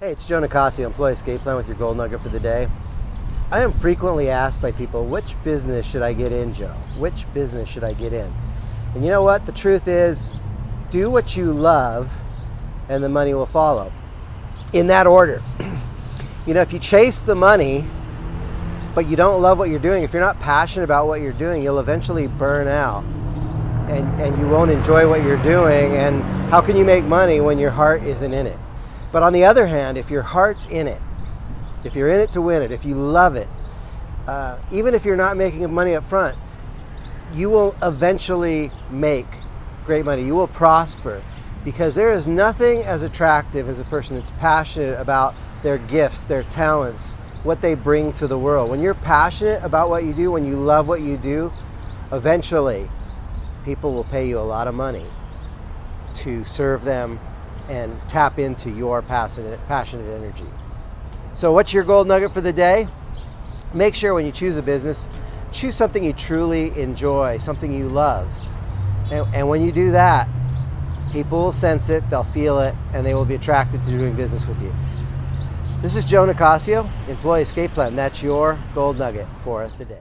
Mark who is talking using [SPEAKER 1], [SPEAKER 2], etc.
[SPEAKER 1] Hey, it's Joe Nicassio, Employee Escape Plan with your gold nugget for the day. I am frequently asked by people, which business should I get in, Joe? Which business should I get in? And you know what? The truth is, do what you love and the money will follow. In that order. you know, if you chase the money, but you don't love what you're doing, if you're not passionate about what you're doing, you'll eventually burn out and, and you won't enjoy what you're doing. And how can you make money when your heart isn't in it? But on the other hand, if your heart's in it, if you're in it to win it, if you love it, uh, even if you're not making money up front, you will eventually make great money. You will prosper because there is nothing as attractive as a person that's passionate about their gifts, their talents, what they bring to the world. When you're passionate about what you do, when you love what you do, eventually people will pay you a lot of money to serve them and tap into your passionate, passionate energy. So, what's your gold nugget for the day? Make sure when you choose a business, choose something you truly enjoy, something you love. And, and when you do that, people will sense it, they'll feel it, and they will be attracted to doing business with you. This is Joe Nicassio, Employee Escape Plan. That's your gold nugget for the day.